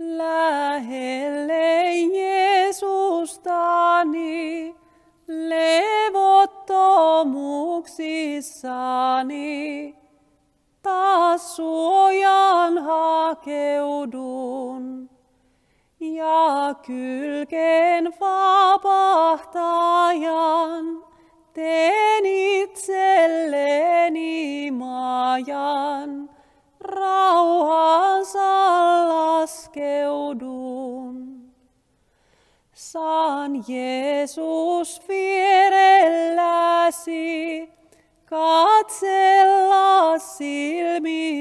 Lähelle Jeesustani, levottomuuksissani, taas suojan hakeudun. Ja kylken vapahtajan, teen itselleni majan, rauhansa laskeudun. Saan Jeesus vierelläsi, katsella silmistäsi,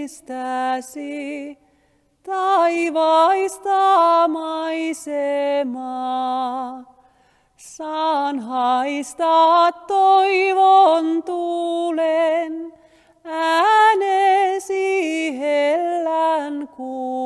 taivaista maisemaa. Saan haistaa toivon tuulen, äänesi hellän kuulen. Se